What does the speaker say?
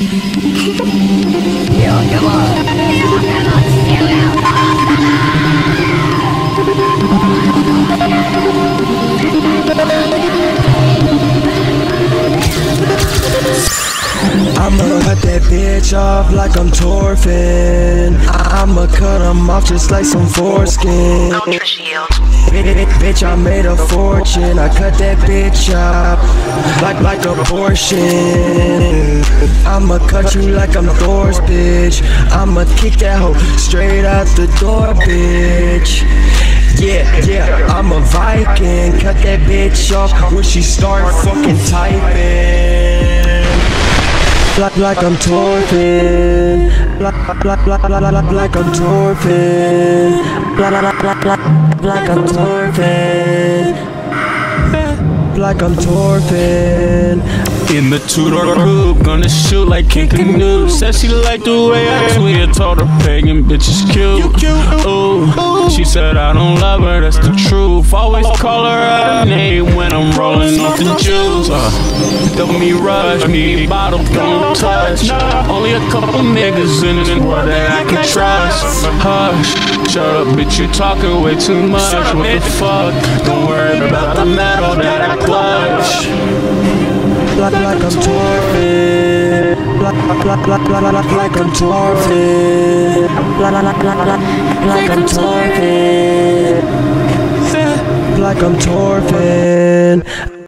Thank you. Bitch off like I'm Thorfinn. I'ma cut him off just like some foreskin. Bitch, I made a fortune. I cut that bitch off like like a portion. I'ma cut you like I'm Thor's bitch. I'ma kick that hoe straight out the door, bitch. Yeah, yeah, I'm a Viking. Cut that bitch off when she start fucking typing. Like, like I'm Thorfinn. Like, like, like, like, like, like I'm Thorfinn. Like, like, like, like, like I'm Thorfinn. Like I'm Thorfinn. In the two-door coupe, gonna shoot like King Canute. Said she liked the way I tweet, told her pagan bitch is cute. Ooh, she said I don't love her, that's the truth. Always call her out her name the juice. Uh, don't me rush, me bottle, don't touch. Only a couple niggas in this world that I can trust. Hush, shut up, bitch, you talking way too much. What the fuck? Don't worry about the metal that I clutch like, like I'm Thorfinn. Like, like, like, like, like, like I'm Thorfinn. Like, like, like, like, like I'm Thorfinn. Like I'm Thorfinn.